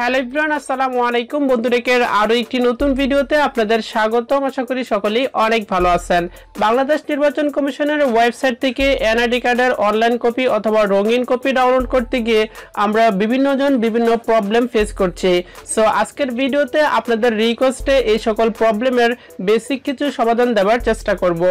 Hello Ibran আসসালামু আলাইকুম। বন্ধুরেকের আরও একটি নতুন ভিডিওতে আপনাদের স্বাগতম। আশা করি সকলেই অনেক ভালো আছেন। বাংলাদেশ নির্বাচন কমিশনের ওয়েবসাইট থেকে এনআইডি কার্ডের অনলাইন কপি অথবা রঙিন কপি ডাউনলোড করতে গিয়ে আমরা বিভিন্নজন বিভিন্ন প্রবলেম ফেস করছি। সো আজকের ভিডিওতে আপনাদের রিকোয়েস্টে এই সকল প্রবলেমের বেসিক কিছু সমাধান দেওয়ার চেষ্টা করব।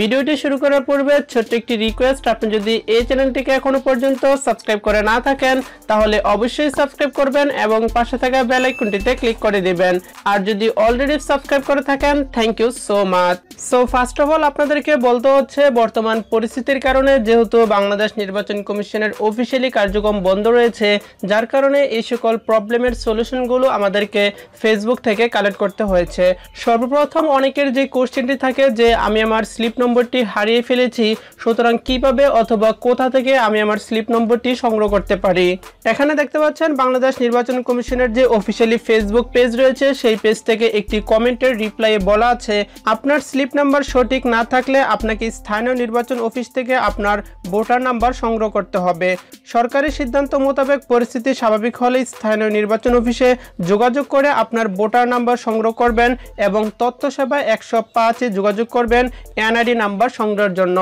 ভিডিওটি শুরু করার পূর্বে ছোট্ট একটি রিকোয়েস্ট আপনি যদি এই চ্যানেলটিকে এখনও পর্যন্ত সাবস্ক্রাইব করে না থাকেন, তাহলে অবশ্যই সাবস্ক্রাইব করবেন এবং পাশে থাকা বেল আইকনটিতে ক্লিক করে দিবেন। আর যদি অলরেডি সাবস্ক্রাইব করে থাকেন thank you so much so first of all আপনাদেরকে বলতে হচ্ছে, বর্তমান পরিস্থিতির কারণে যেহেতু বাংলাদেশ নির্বাচন কমিশনের অফিসিয়ালি কার্যক্রম বন্ধ রয়েছে, যার কারণে এই সকল প্রবলেমের সলিউশনগুলো আমাদেরকে ফেসবুক থেকে কালেক্ট করতে হয়েছে। সর্বপ্রথম অনেকের যে কোশ্চেনটি থাকে যে, আমি আমার স্লিপ নম্বরটি হারিয়ে ফেলেছি, সুতরাং কীভাবে অথবা কোথা থেকে আমি আমার স্লিপ নম্বরটি সংগ্রহ করতে পারি? এখানে দেখতে পাচ্ছেন, বাংলাদেশ নির্বাচন কমিশনের যে অফিসিয়ালি ফেসবুক পেজ রয়েছে, সেই পেজ থেকে একটি কমেন্টের রিপ্লাইয়ে বলা আছে, আপনার স্লিপ নাম্বার সঠিক না থাকলে আপনাকে স্থানীয় নির্বাচন অফিস থেকে আপনার ভোটার নাম্বার সংগ্রহ করতে হবে। সরকারি সিদ্ধান্ত মোতাবেক পরিস্থিতি স্বাভাবিক হলে স্থানীয় নির্বাচন অফিসে যোগাযোগ করে আপনার ভোটার নাম্বার সংগ্রহ করবেন এবং তথ্য সেবা একশো পাঁচে যোগাযোগ করবেন এনআইডি নাম্বার সংগ্রহের জন্য।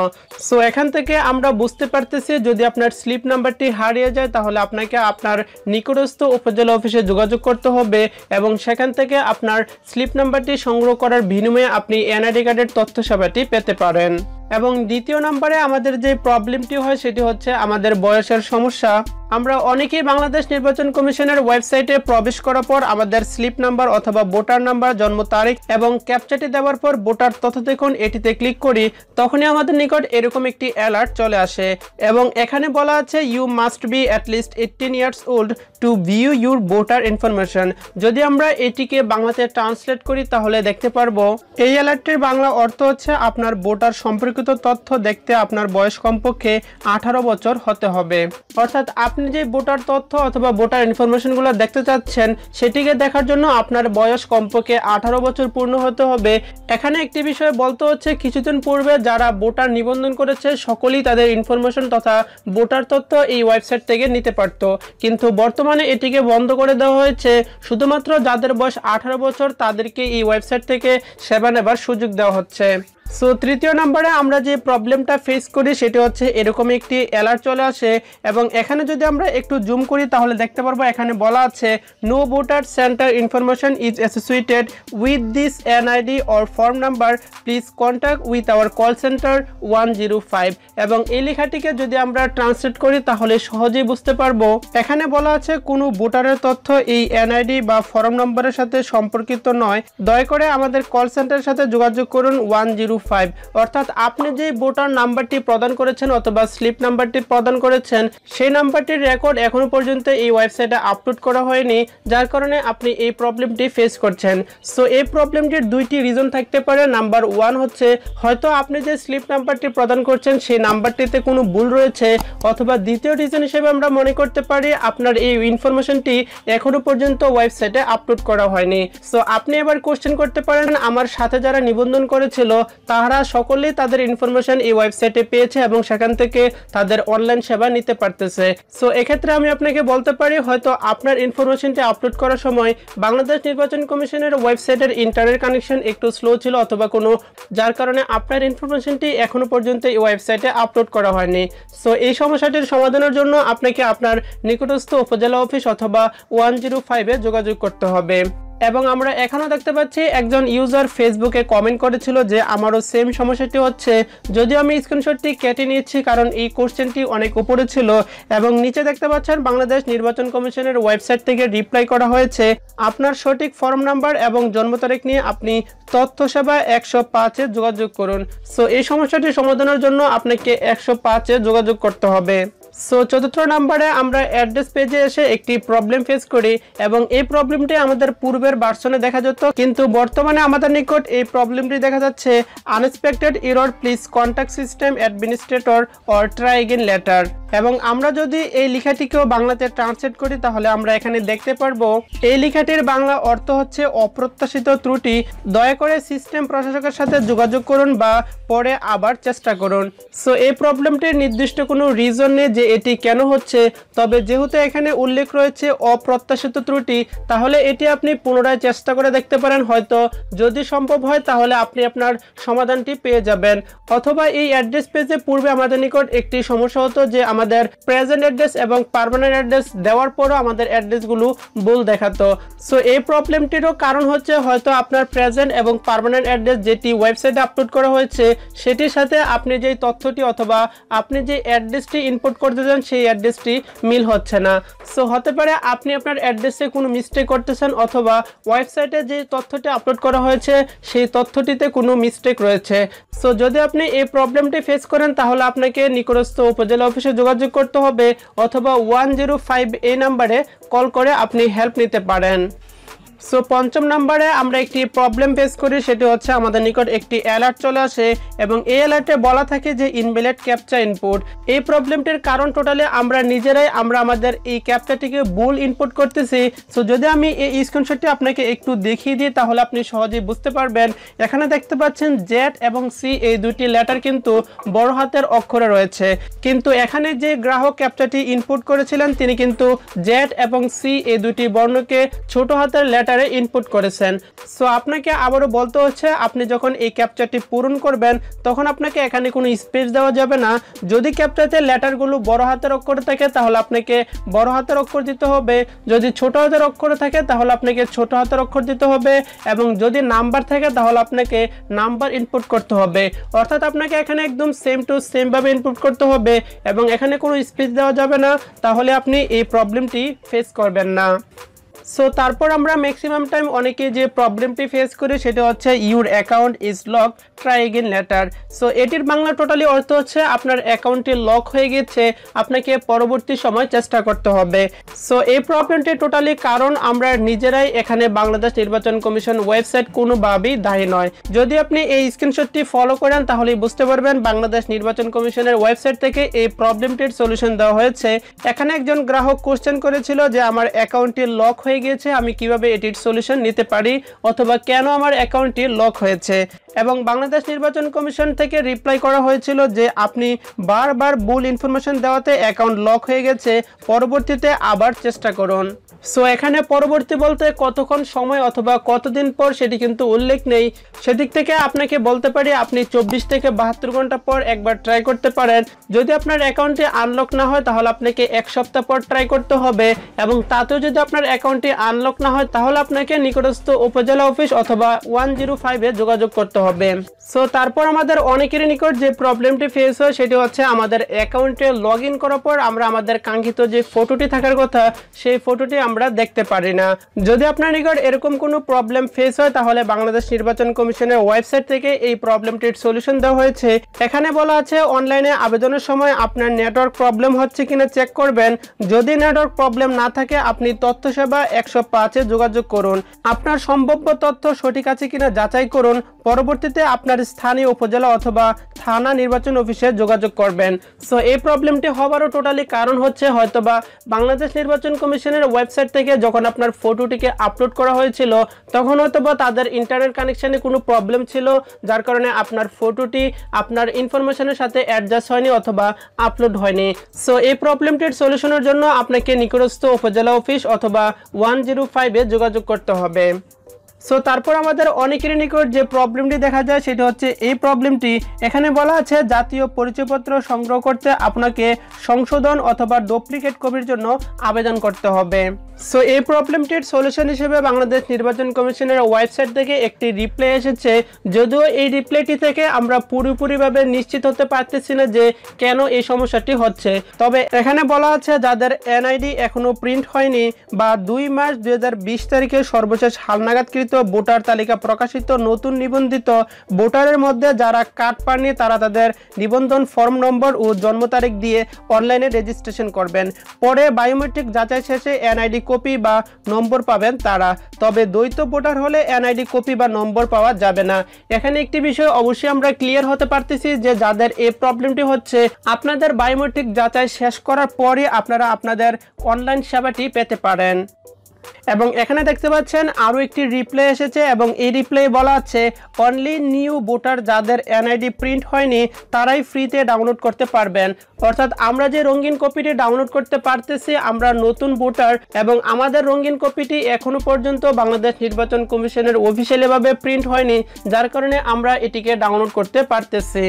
সো এখান থেকে আমরা বুঝতে পারতেছি, যদি আপনার স্লিপ নাম্বারটি হারিয়ে যায়, তাহলে আপনাকে আপনার নিকটস্থ উপজেলা অফিসে যোগাযোগ করতে হবে এবং সেখান থেকে আপনার স্লিপ নাম্বারটি সংগ্রহ করার বিনিময়ে আপনি এনআইডি কার্ডের তথ্য সেবাটি পেতে পারেন। এবং দ্বিতীয় নম্বরে আমাদের যে প্রবলেমটি হয় সেটি হচ্ছে আমাদের বয়সের সমস্যা। আমরা অনেকেই বাংলাদেশ নির্বাচন কমিশনের ওয়েবসাইটে প্রবেশ করার পর আমাদের স্লিপ নাম্বার অথবা ভোটার নাম্বার, জন্ম তারিখ এবং ক্যাপচাটি দেওয়ার পর ভোটার তথ্য দেখুন, এটিতে ক্লিক করি, তখনই আমাদের নিকট এরকম একটি অ্যালার্ট চলে আসে এবং এখানে বলা আছে you must be at least eighteen years old to view your voter information যদি আমরা এটিকে বাংলাতে ট্রান্সলেট করি, তাহলে দেখতে পারব। এই অ্যালার্টটির বাংলা অর্থ হচ্ছে আপনার ভোটার সম্পর্কিত তথ্য দেখতে আপনার বয়স কমপক্ষে আঠারো বছর হতে হবে। অর্থাৎ আপনি যে ভোটার তথ্য অথবা ভোটার ইনফরমেশনগুলো দেখতে চাচ্ছেন, সেটিকে দেখার জন্য আপনার বয়স কমপক্ষে আঠারো বছর পূর্ণ হতে হবে। এখানে একটি বিষয় বলতে হচ্ছে, কিছুদিন পূর্বে যারা ভোটার নিবন্ধন করেছে, সকলেই তাদের ইনফরমেশন তথা ভোটার তথ্য এই ওয়েবসাইট থেকে নিতে পারত। কিন্তু বর্তমানে এটিকে বন্ধ করে দেওয়া হয়েছে। শুধুমাত্র যাদের বয়স আঠারো বছর, তাদেরকে এই ওয়েবসাইট থেকে সেবা নেবার সুযোগ দেওয়া হচ্ছে। সো তৃতীয় নম্বরে আমরা যে প্রবলেমটা ফেস করি সেটি হচ্ছে এরকম একটি অ্যালার্ট চলে আসে এবং এখানে যদি আমরা একটু জুম করি তাহলে দেখতে পারব এখানে বলা আছে no voter centre information is associated with this NID or form number please contact with our call centre one zero five এবং এই লেখাটিকে যদি আমরা ট্রান্সলেট করি তাহলে সহজেই বুঝতে পারব। এখানে বলা আছে, কোনো ভোটারের তথ্য এই এনআইডি বা ফর্ম নম্বরের সাথে সম্পর্কিত নয়। দয়া করে আমাদের কল সেন্টারের সাথে যোগাযোগ করুন ওয়ান জিরো ফাইভ অর্থাৎ আপনি যে ভোটার নাম্বারটি প্রদান করেছেন অথবা স্লিপ নাম্বারটি প্রদান করেছেন, সেই নাম্বারটির রেকর্ড এখনও পর্যন্ত এই ওয়েবসাইটে আপলোড করা হয়নি, যার কারণে আপনি এই প্রবলেমটি ফেস করছেন। সো এই প্রবলেমটির দুইটি রিজন থাকতে পারে। নাম্বার ওয়ান হচ্ছে, হয়তো আপনি যে স্লিপ নাম্বারটি প্রদান করছেন, সেই নাম্বারটিতে কোনো ভুল রয়েছে, অথবা দ্বিতীয় রিজন হিসেবে আমরা মনে করতে পারি, আপনার এই ইনফরমেশনটি এখনও পর্যন্ত ওয়েবসাইটে আপলোড করা হয়নি। সো আপনি এবার কোশ্চেন করতে পারেন, আমার সাথে যারা নিবন্ধন করেছিল তারা সকলেই তাদের ইনফরমেশন এই ওয়েবসাইটে পেয়েছে এবং সেখান থেকে তাদের অনলাইন সেবা নিতে পারতেছে। সো এক্ষেত্রে আমি আপনাকে বলতে পারি, হয়তো আপনার ইনফরমেশনটি আপলোড করার সময় বাংলাদেশ নির্বাচন কমিশনের ওয়েবসাইটের ইন্টারনেট কানেকশন একটু স্লো ছিল অথবা কোনো, যার কারণে আপনার ইনফরমেশনটি এখনও পর্যন্ত এই ওয়েবসাইটে আপলোড করা হয়নি। সো এই সমস্যাটির সমাধানের জন্য আপনাকে আপনার নিকটস্থ উপজেলা অফিস অথবা ওয়ান জিরো ফাইভে যোগাযোগ করতে হবে। এবং আমরা এখানেও দেখতে পাচ্ছি একজন ইউজার ফেসবুকে কমেন্ট করেছিল যে আমারও সেম সমস্যাটি হচ্ছে। যদিও আমি স্ক্রিনশটটি কেটে নিয়েছি কারণ এই কোশ্চেনটি অনেক উপরে ছিল এবং নিচে দেখতে পাচ্ছেন বাংলাদেশ নির্বাচন কমিশনের ওয়েবসাইট থেকে রিপ্লাই করা হয়েছে। আপনার সঠিক ফর্ম নাম্বার এবং জন্ম তারিখ নিয়ে আপনি তথ্য সেবা একশো পাঁচে যোগাযোগ করুন। সো এই সমস্যাটি সমাধানের জন্য আপনাকে একশো পাঁচে যোগাযোগ করতে হবে। সো চতুর্থ নাম্বারে আমরা অ্যাড্রেস পেজে এসে একটি প্রবলেম ফেস করি এবং এই প্রবলেমটি আমাদের পূর্বের ভার্সনে দেখা যেত। কিন্তু বর্তমানে আমাদের নিকট এই প্রবলেমটি দেখা যাচ্ছে unexpected error please contact system administrator or try again later এবং আমরা যদি এই লেখাটিকেও বাংলাতে ট্রান্সলেট করি, তাহলে আমরা এখানে দেখতে পারব, এই লেখাটির বাংলা অর্থ হচ্ছে অপ্রত্যাশিত ত্রুটি। দয়া করে সিস্টেম প্রশাসকের সাথে যোগাযোগ করুন বা পরে আবার চেষ্টা করুন। সো এই প্রবলেমটির নির্দিষ্ট কোনো রিজন নেই যে এটি কেন হচ্ছে। তবে যেহেতু এখানে উল্লেখ রয়েছে অপ্রত্যাশিত ত্রুটি, তাহলে এটি আপনি পুনরায় চেষ্টা করে দেখতে পারেন হয়তো। যদি সম্ভব হয়, তাহলে আপনি আপনার সমাধানটি পেয়ে যাবেন। অথবা এই অ্যাড্রেস পেজে পূর্বে আমাদের নিকট একটি সমস্যা হতো যে আমাদের প্রেজেন্ট অ্যাড্রেস এবং পারমানেন্ট অ্যাড্রেস দেওয়ার পরও আমাদের অ্যাড্রেসগুলো ভুল দেখাতো। সো এই প্রবলেমটিরও কারণ হচ্ছে হয়তো আপনার প্রেজেন্ট এবং পারমানেন্ট অ্যাড্রেস যেটি ওয়েবসাইটে আপলোড করা হয়েছে, সেটির সাথে আপনি যেই তথ্যটি অথবা আপনি যে অ্যাড্রেসটি ইনপুট করতে চান, সেই অ্যাড্রেসটি মিল হচ্ছে না। সো হতে পারে আপনি আপনার অ্যাড্রেসে কোনো মিস্টেক করতেছেন অথবা ওয়েবসাইটে যে তথ্যটি আপলোড করা হয়েছে, সেই তথ্যটিতে কোনো মিস্টেক রয়েছে। সো যদি আপনি এই প্রবলেমটি ফেস করেন, তাহলে আপনাকে নিকটস্থ উপজেলা অফিসে যোগাযোগ করতে হবে অথবা ওয়ান জিরো ফাইভ এই নাম্বারে কল করে আপনি হেল্প নিতে পারেন। সো পঞ্চম নাম্বারে আমরা একটি প্রবলেম ফেস করি, সেটি হচ্ছে আমাদের নিকট একটি অ্যালার্ট চলে আসে এবং এই অ্যালার্টে বলা থাকে যে ইনভ্যালিড ক্যাপচা ইনপুট এই প্রবলেমটির কারণ টোটালি আমরা নিজেরাই, আমরা আমাদের এই ক্যাপচাটিকে ভুল ইনপুট করতেছি। সো যদি আমি এই স্ক্রিনশটটি আপনাকে একটু দেখিয়ে দিই, তাহলে আপনি সহজেই বুঝতে পারবেন। এখানে দেখতে পাচ্ছেন জেড এবং সি এই দুটি লেটার কিন্তু বড় হাতের অক্ষরে রয়েছে। কিন্তু এখানে যে গ্রাহক ক্যাপচাটি ইনপুট করেছিলেন, তিনি কিন্তু জেড এবং সি এই দুটি বর্ণকে ছোট হাতের লেটার লেটারে ইনপুট করেছেন। সো আপনাকে আবারও বলতে হচ্ছে, আপনি যখন এই ক্যাপচারটি পূরণ করবেন, তখন আপনাকে এখানে কোনো স্পেস দেওয়া যাবে না। যদি ক্যাপচারতে লেটারগুলো বড় হাতের অক্ষরে থাকে, তাহলে আপনাকে বড় হাতের অক্ষর দিতে হবে। যদি ছোট হাতের অক্ষরে থাকে, তাহলে আপনাকে ছোট হাতের অক্ষর দিতে হবে। এবং যদি নাম্বার থাকে, তাহলে আপনাকে নাম্বার ইনপুট করতে হবে। অর্থাৎ আপনাকে এখানে একদম সেম টু সেমভাবে ইনপুট করতে হবে। এবং এখানে কোনো স্পেস দেওয়া যাবে না। তাহলে আপনি এই প্রবলেমটি ফেস করবেন না। সো তারপর আমরা ম্যাক্সিমাম টাইম অনেকে যে প্রবলেমটি ফেস করি সেটা হচ্ছে your account is lock try again later so এটির বাংলা টোটালি অর্থ হচ্ছে আপনার অ্যাকাউন্টটি লক হয়ে গেছে, আপনাকে পরবর্তী সময় চেষ্টা করতে হবে। সো এই প্রবলেমটি টোটালি কারণ আমরা নিজেরাই এখানে বাংলাদেশ নির্বাচন কমিশন ওয়েবসাইট কোনোভাবেই দায়ী নয়। যদি আপনি এই স্ক্রিনশটটি ফলো করেন তাহলে বুঝতে পারবেন বাংলাদেশ নির্বাচন কমিশনের ওয়েবসাইট থেকে এই প্রবলেমটির সলিউশন দেওয়া হয়েছে। এখানে একজন গ্রাহক কোশ্চেন করেছিল যে, আমার অ্যাকাউন্টটি লক হয়ে গিয়েছে, আমি কীভাবে এটির সলিউশন নিতে পারি অথবা কেন আমার অ্যাকাউন্টটি লক হয়েছে? এবং বাংলাদেশ নির্বাচন কমিশন থেকে রিপ্লাই করা হয়েছিল যে আপনি বারবার ভুল ইনফরমেশন দেওয়াতে অ্যাকাউন্ট লক হয়ে গেছে, পরবর্তীতে আবার চেষ্টা করুন। সো এখানে পরবর্তী বলতে কতক্ষণ সময় অথবা কতদিন পর সেটি কিন্তু উল্লেখ নেই। সেদিক থেকে আপনাকে বলতে পারি, আপনি চব্বিশ থেকে বাহাত্তর ঘণ্টা পর একবার ট্রাই করতে পারেন। যদি আপনার অ্যাকাউন্টটি আনলক না হয়, তাহলে আপনাকে এক সপ্তাহ পর ট্রাই করতে হবে এবং তাতেও যদি আপনার অ্যাকাউন্টটি আনলক না হয়, তাহলে আপনাকে নিকটস্থ উপজেলা অফিস অথবা ওয়ান জিরো ফাইভে যোগাযোগ করতে হবে। সো তারপর আমাদের অনেকেরই নিকট যে প্রবলেমটি ফেস হয়, সেটি হচ্ছে আমাদের অ্যাকাউন্টে লগ ইন করার পর আমরা আমাদের কাঙ্ক্ষিত যে ফটোটি থাকার কথা, সেই ফটোটি আমরা দেখতে পারি না। যদি আপনার নিকট এরকম কোনো প্রবলেম ফেস হয়, তাহলে বাংলাদেশ নির্বাচন কমিশনের ওয়েবসাইট থেকে এই প্রবলেমটির সলিউশন দেওয়া হয়েছে। এখানে বলা আছে, অনলাইনে আবেদনের সময় আপনার নেটওয়ার্ক প্রবলেম হচ্ছে কিনা চেক করবেন। যদি নেটওয়ার্ক প্রবলেম না থাকে, আপনি তথ্য সেবা একশো পাঁচে যোগাযোগ করুন। আপনার সম্ভাব্য তথ্য সঠিক আছে কিনা যাচাই করুন। পরবর্তীতে আপনার স্থানীয় উপজেলা অথবা থানা নির্বাচন অফিসে যোগাযোগ করবেন। সো এই প্রবলেমটি হওয়ারও টোটালি কারণ হচ্ছে হয়তোবা বাংলাদেশ নির্বাচন কমিশনের ওয়েবসাইট থেকে যখন আপনার ফটোটিকে আপলোড করা হয়েছিল, তখন হয়তোবা তাদের ইন্টারনেট কানেকশানে কোনো প্রবলেম ছিল, যার কারণে আপনার ফটোটি আপনার ইনফরমেশনের সাথে অ্যাডজাস্ট হয়নি অথবা আপলোড হয়নি। সো এই প্রবলেমটির সলিউশনের জন্য আপনাকে নিকটস্থ উপজেলা অফিস অথবা ওয়ান জিরো ফাইভে যোগাযোগ করতে হবে। সো তারপর আমাদের অনেকের নিকট যে প্রবলেমটি দেখা যায়, সেটা হচ্ছে এই প্রবলেমটি এখানে বলা আছে, জাতীয় পরিচয়পত্র সংগ্রহ করতে আপনাকে সংশোধন অথবা ডুপ্লিকেট কপির জন্য আবেদন করতে হবে। সো এই প্রবলেমটির সলিউশন হিসেবে বাংলাদেশ নির্বাচন কমিশনের ওয়েবসাইট থেকে একটি রিপ্লাই এসেছে। যদিও এই রিপ্লাইটি থেকে আমরা পুরোপুরিভাবে নিশ্চিত হতে পারতেছি না যে কেন এই সমস্যাটি হচ্ছে। তবে এখানে বলা আছে, যাদের এনআইডি এখনও প্রিন্ট হয়নি বা দুই মার্চ দুই হাজার বিশ তারিখে সর্বশেষ হালনাগাদকৃত সংশোধিত ভোটার তালিকা প্রকাশিত, নতুন নিবন্ধিত ভোটারের মধ্যে যারা কার্ড পাননি, তারা তাদের নিবন্ধন ফর্ম নম্বর ও জন্ম তারিখ দিয়ে অনলাইনে রেজিস্ট্রেশন করবেন। পরে বায়োমেট্রিক যাচাই শেষে এনআইডি কপি বা নম্বর পাবেন তারা। তবে দ্বৈত ভোটার হলে এনআইডি কপি বা নম্বর পাওয়া যাবে না। এখানে একটি বিষয় অবশ্যই আমরা ক্লিয়ার হতে পারতেছি যে যাদের এই প্রবলেমটি হচ্ছে, আপনাদের বায়োমেট্রিক যাচাই শেষ করার পরে আপনারা আপনাদের অনলাইন সেবাটি পেতে পারেন। এবং এখানে দেখতে পাচ্ছেন আরও একটি রিপ্লে এসেছে এবং এই রিপ্লে বলা আছে অনলি নিউ ভোটার যাদের এনআইডি প্রিন্ট হয়নি, তারাই ফ্রিতে ডাউনলোড করতে পারবেন। অর্থাৎ আমরা যে রঙিন কপিটি ডাউনলোড করতে পারতেছি, আমরা নতুন ভোটার এবং আমাদের রঙিন কপিটি এখনও পর্যন্ত বাংলাদেশ নির্বাচন কমিশনের অফিসিয়ালিভাবে প্রিন্ট হয়নি, যার কারণে আমরা এটিকে ডাউনলোড করতে পারতেছি।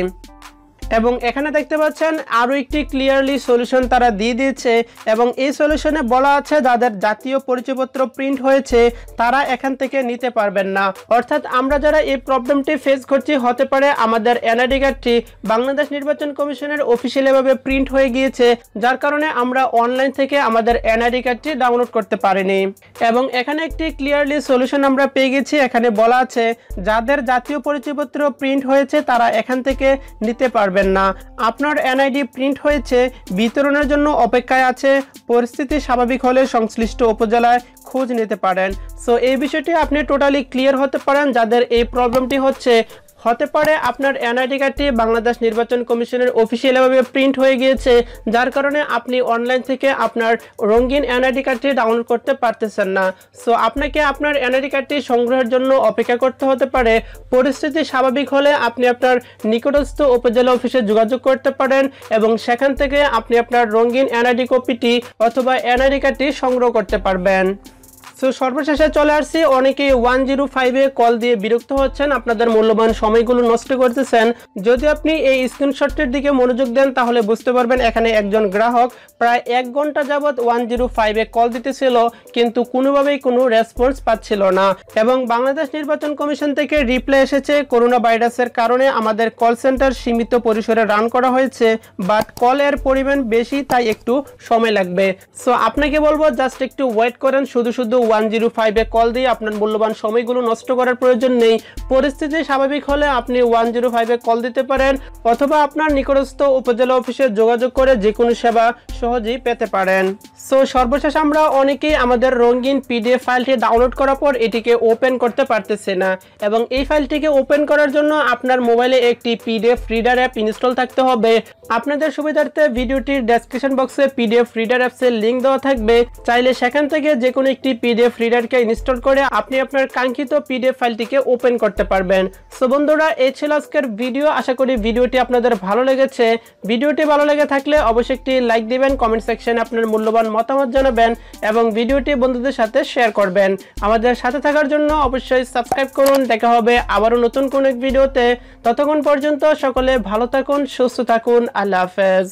এবং এখানে দেখতে পাচ্ছেন আরও একটি ক্লিয়ারলি সলিউশন তারা দিয়ে দিয়েছে এবং এই সলিউশনে বলা আছে যাদের জাতীয় পরিচয়পত্র প্রিন্ট হয়েছে, তারা এখান থেকে নিতে পারবেন না। অর্থাৎ আমরা যারা এই প্রবলেমটি ফেস করছি, হতে পারে আমাদের এনআইডি কার্ডটি বাংলাদেশ নির্বাচন কমিশনের অফিসিয়ালিভাবে প্রিন্ট হয়ে গিয়েছে, যার কারণে আমরা অনলাইন থেকে আমাদের এনআইডি কার্ডটি ডাউনলোড করতে পারিনি। এবং এখানে একটি ক্লিয়ারলি সলিউশন আমরা পেয়ে গেছি, এখানে বলা আছে, যাদের জাতীয় পরিচয়পত্র প্রিন্ট হয়েছে, তারা এখান থেকে নিতে পারবে পারবেন না। আপনার এনআইডি প্রিন্ট হয়েছে, বিতরণের জন্য অপেক্ষায় আছে, পরিস্থিতি স্বাভাবিক হলে সংশ্লিষ্ট উপজেলায় খোঁজ নিতে পারেন। সো এই বিষয়টি আপনি টোটালি ক্লিয়ার হতে পারেন যাদের এই প্রবলেমটি হচ্ছে হতে পারে আপনার এনআইডি কার্ডটি বাংলাদেশ নির্বাচন কমিশনের অফিসিয়ালভাবে প্রিন্ট হয়ে গিয়েছে, যার কারণে আপনি অনলাইন থেকে আপনার রঙিন এনআইডি কার্ডটি ডাউনলোড করতে পারতেছেন না। সো, আপনাকে আপনার এনআইডি কার্ডটি সংগ্রহের জন্য অপেক্ষা করতে হতে পারে। পরিস্থিতি স্বাভাবিক হলে আপনি আপনার নিকটস্থ উপজেলা অফিসে যোগাযোগ করতে পারেন এবং সেখান থেকে আপনি আপনার রঙিন এনআইডি কপিটি অথবা এনআইডি কার্ডটি সংগ্রহ করতে পারবেন। সো সর্বশেষে চলে আসছি। অনেকেই ওয়ান জিরো ফাইভে কল দিয়ে বিরক্ত হচ্ছেন। আপনাদের মূল্যবান সময়গুলো নষ্ট করতেছেন। যদি আপনি এই স্ক্রিনশটটির দিকে মনোযোগ দেন, তাহলে বুঝতে পারবেন এখানে একজন গ্রাহক প্রায় এক ঘণ্টা যাবৎ ওয়ান জিরো ফাইভে কল দিতেছিল, কিন্তু কোনোভাবেই কোনো রেসপন্স পাচ্ছিল না। এবং বাংলাদেশ নির্বাচন কমিশন থেকে রিপ্লাই এসেছে, করোনা ভাইরাসের কারণে আমাদের কল সেন্টার সীমিত পরিসরে রান করা হয়েছে, বাট কলের পরিমাণ বেশি, তাই একটু সময় লাগবে। সো আপনাকে বলব, জাস্ট একটু ওয়েট করেন, শুধু শুধু ওয়ান ফাইভে কল দিয়ে আপনার মূল্যবান সময়গুলো নষ্ট করার প্রয়োজন নেই। পরিস্থিতি স্বাভাবিক হলে আপনি ওয়ান জিরো ফাইভে কল দিতে পারেন অথবা আপনার নিকটস্থ উপজেলা অফিসে যোগাযোগ করে যে কোনো সেবা সহজেই পেতে পারেন। সো সর্বশেষ আমরা অনেকেই আমাদের রঙিন পিডিএফ ফাইলটি ডাউনলোড করার পর এটিকে ওপেন করতে পারতেছি না এবং এই ফাইলটিকে ওপেন করার জন্য আপনার মোবাইলে একটি পিডিএফ রিডার অ্যাপ ইনস্টল থাকতে হবে। আপনাদের সুবিধার্থে ভিডিওটির ডেসক্রিপশন বক্সে পিডিএফ রিডার অ্যাপসের লিঙ্ক দেওয়া থাকবে। চাইলে সেখান থেকে যে কোনো একটি পিডিএফ রিডারকে ইনস্টল করে আপনি আপনার কাঙ্ক্ষিত পিডিএফ ফাইলটিকে ওপেন করতে পারবেন। সো বন্ধুরা, এই ছিল আজকের ভিডিও আশা করি ভিডিওটি আপনাদের ভালো লেগেছে। ভিডিওটি ভালো লেগে থাকলে অবশ্যই একটি লাইক দিবেন কমেন্ট সেকশনে আপনার মূল্যবান মতামত জানাবেন এবং ভিডিওটি বন্ধুদের সাথে শেয়ার করবেন। আমাদের সাথে থাকার জন্য অবশ্যই সাবস্ক্রাইব করুন। দেখা হবে আবারও নতুন কোন এক ভিডিওতে ততক্ষণ পর্যন্ত সকলে ভালো থাকুন, সুস্থ থাকুন। আল্লাহ হাফেজ।